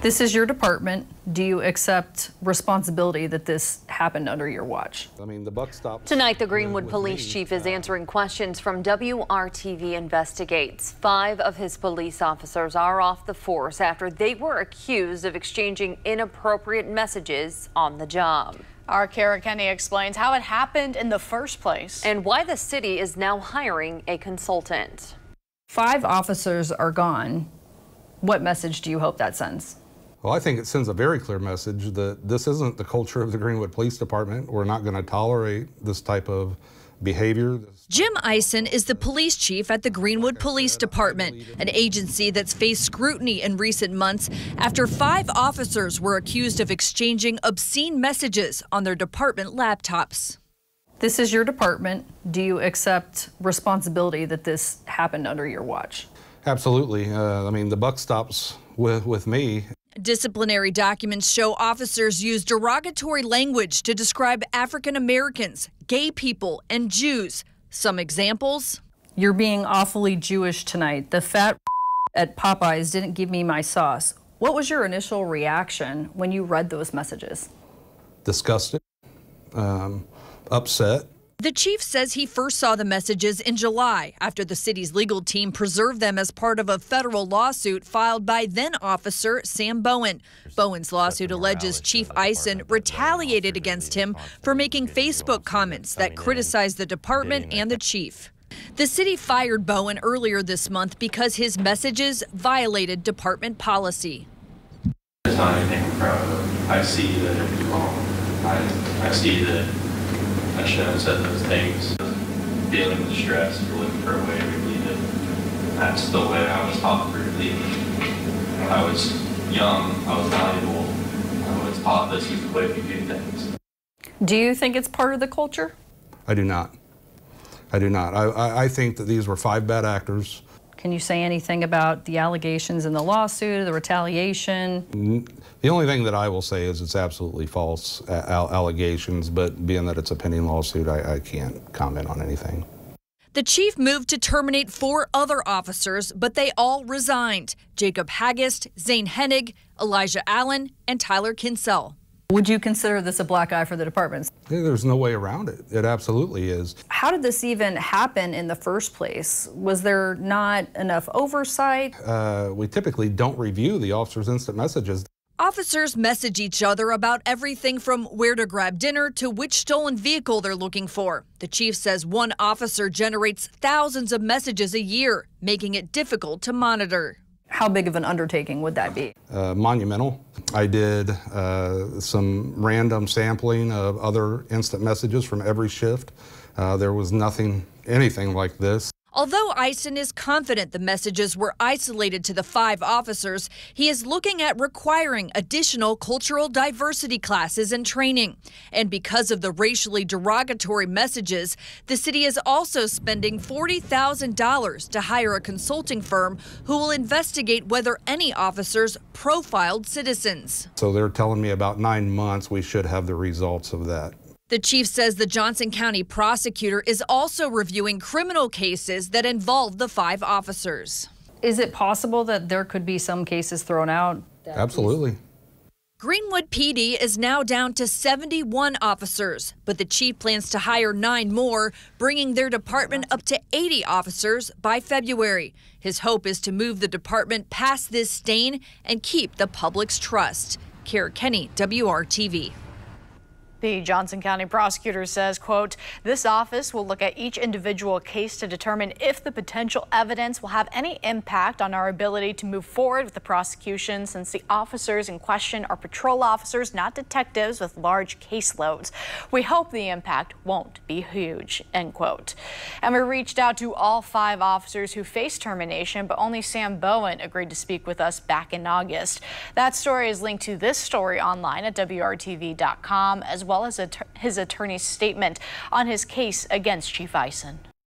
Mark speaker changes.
Speaker 1: This is your department. Do you accept responsibility that this happened under your watch?
Speaker 2: I mean, the buck stops.
Speaker 3: Tonight, the Greenwood police
Speaker 2: me.
Speaker 3: chief is uh, answering questions from WRTV Investigates. Five of his police officers are off the force after they were accused of exchanging inappropriate messages on the job.
Speaker 4: Our Kara Kenny explains how it happened in the first place.
Speaker 3: And why the city is now hiring a consultant.
Speaker 1: Five officers are gone. What message do you hope that sends?
Speaker 2: Well, I think it sends a very clear message that this isn't the culture of the Greenwood Police Department. We're not going to tolerate this type of behavior.
Speaker 5: Jim Ison is the police chief at the Greenwood Police Department, an agency that's faced scrutiny in recent months after five officers were accused of exchanging obscene messages on their department laptops.
Speaker 1: This is your department. Do you accept responsibility that this happened under your watch?
Speaker 2: Absolutely. Uh, I mean, the buck stops with, with me.
Speaker 5: Disciplinary documents show officers used derogatory language to describe African Americans, gay people, and Jews. Some examples
Speaker 1: You're being awfully Jewish tonight. The fat at Popeyes didn't give me my sauce. What was your initial reaction when you read those messages?
Speaker 2: Disgusted, um, upset.
Speaker 5: The chief says he first saw the messages in July after the city's legal team preserved them as part of a federal lawsuit filed by then officer Sam Bowen. Bowen's lawsuit alleges Chief Ison retaliated against him for making Facebook comments that criticized the department and the chief. The city fired Bowen earlier this month because his messages violated department policy.
Speaker 6: Not anything proud of. I see that it was wrong. I, I see that I shouldn't have said those things. Dealing with stress or looking for a way to relieve it. That's the way I was taught to relieve it. I was young, I was valuable. I was taught this is the way we do things.
Speaker 1: Do you think it's part of the culture?
Speaker 2: I do not. I do not. I, I, I think that these were five bad actors.
Speaker 1: Can you say anything about the allegations in the lawsuit, the retaliation?
Speaker 2: The only thing that I will say is it's absolutely false allegations, but being that it's a pending lawsuit, I, I can't comment on anything.
Speaker 5: The chief moved to terminate four other officers, but they all resigned Jacob Haggist, Zane Hennig, Elijah Allen, and Tyler Kinsell.
Speaker 1: Would you consider this a black eye for the department?
Speaker 2: There's no way around it. It absolutely is.
Speaker 1: How did this even happen in the first place? Was there not enough oversight?
Speaker 2: Uh, we typically don't review the officer's instant messages.
Speaker 5: Officers message each other about everything from where to grab dinner to which stolen vehicle they're looking for. The chief says one officer generates thousands of messages a year, making it difficult to monitor.
Speaker 1: How big of an undertaking would that be?
Speaker 2: Uh, monumental. I did uh, some random sampling of other instant messages from every shift. Uh, there was nothing, anything like this.
Speaker 5: Although Ison is confident the messages were isolated to the five officers, he is looking at requiring additional cultural diversity classes and training. And because of the racially derogatory messages, the city is also spending $40,000 to hire a consulting firm who will investigate whether any officers profiled citizens.
Speaker 2: So they're telling me about nine months we should have the results of that.
Speaker 5: The chief says the Johnson County prosecutor is also reviewing criminal cases that involve the five officers.
Speaker 1: Is it possible that there could be some cases thrown out?
Speaker 2: Absolutely.
Speaker 5: Greenwood PD is now down to 71 officers, but the chief plans to hire nine more, bringing their department up to 80 officers by February. His hope is to move the department past this stain and keep the public's trust. Kara Kenny, WRTV.
Speaker 4: The Johnson County prosecutor says, quote, this office will look at each individual case to determine if the potential evidence will have any impact on our ability to move forward with the prosecution since the officers in question are patrol officers, not detectives with large caseloads. We hope the impact won't be huge, end quote. And we reached out to all five officers who faced termination, but only Sam Bowen agreed to speak with us back in August. That story is linked to this story online at WRTV.com as well as his attorney's statement on his case against Chief Ison.